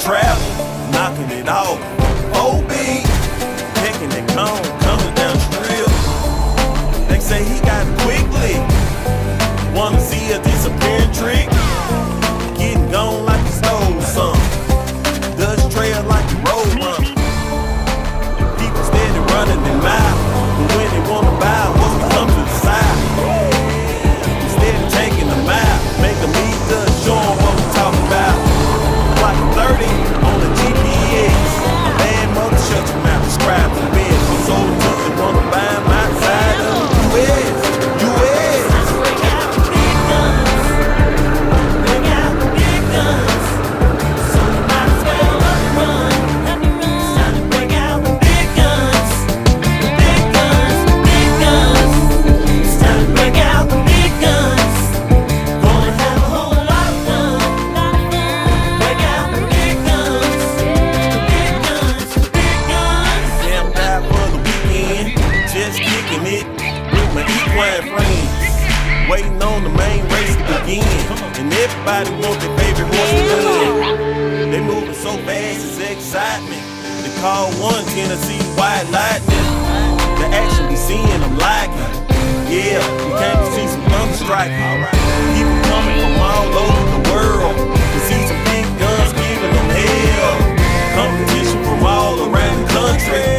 Travel, knocking it off. twin flames. Waiting on the main race to begin. And everybody wants their favorite horse to win. They moving so fast, it's excitement. The call one Tennessee White Lightning. The action we seeing, I'm liking. Yeah, we came to see some thunderstrike. Right. People coming from all over the world to see some big guns giving them hell. Competition from all around the country.